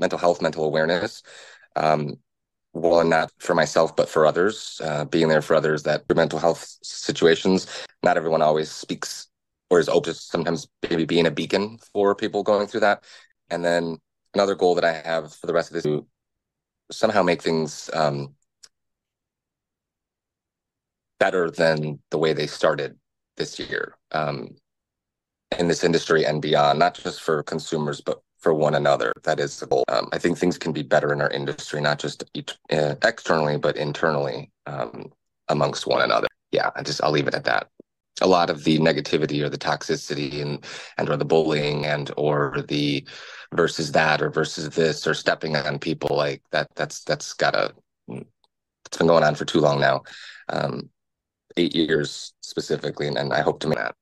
mental health, mental awareness. Um, one not for myself but for others uh, being there for others that mental health situations not everyone always speaks or is open sometimes maybe being a beacon for people going through that and then another goal that i have for the rest of this to somehow make things um, better than the way they started this year um, in this industry and beyond not just for consumers but for one another. That is the goal. Um, I think things can be better in our industry, not just each, uh, externally, but internally um, amongst one another. Yeah, I just I'll leave it at that. A lot of the negativity or the toxicity and and or the bullying and or the versus that or versus this or stepping on people like that. That's that's gotta. It's been going on for too long now. Um, eight years specifically, and, and I hope to make that.